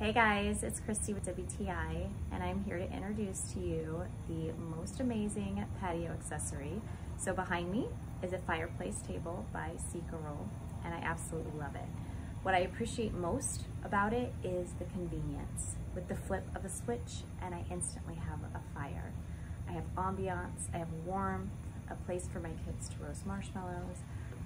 Hey guys, it's Christy with WTI, and I'm here to introduce to you the most amazing patio accessory. So behind me is a fireplace table by Roll, and I absolutely love it. What I appreciate most about it is the convenience. With the flip of a switch, and I instantly have a fire. I have ambiance, I have warmth, a place for my kids to roast marshmallows,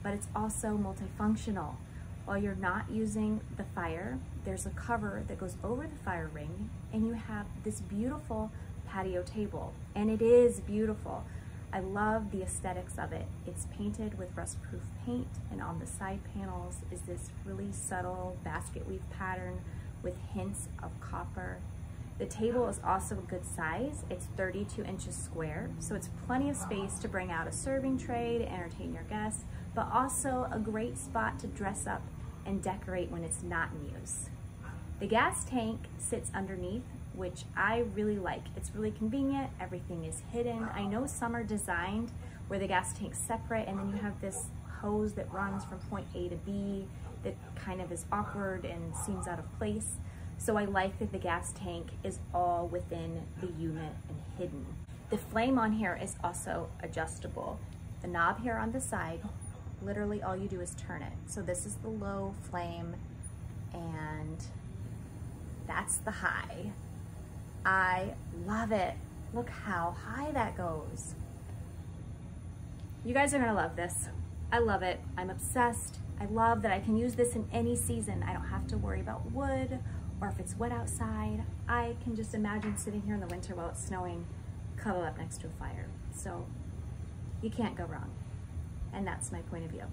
but it's also multifunctional. While you're not using the fire, there's a cover that goes over the fire ring and you have this beautiful patio table. And it is beautiful. I love the aesthetics of it. It's painted with rust-proof paint and on the side panels is this really subtle basket weave pattern with hints of copper. The table is also a good size. It's 32 inches square, so it's plenty of space to bring out a serving tray to entertain your guests, but also a great spot to dress up and decorate when it's not in use. The gas tank sits underneath, which I really like. It's really convenient, everything is hidden. I know some are designed where the gas tank's separate and then you have this hose that runs from point A to B that kind of is awkward and seems out of place. So I like that the gas tank is all within the unit and hidden. The flame on here is also adjustable. The knob here on the side literally all you do is turn it. So this is the low flame and that's the high. I love it. Look how high that goes. You guys are gonna love this. I love it. I'm obsessed. I love that I can use this in any season. I don't have to worry about wood or if it's wet outside. I can just imagine sitting here in the winter while it's snowing, cuddled up next to a fire. So you can't go wrong. And that's my point of view.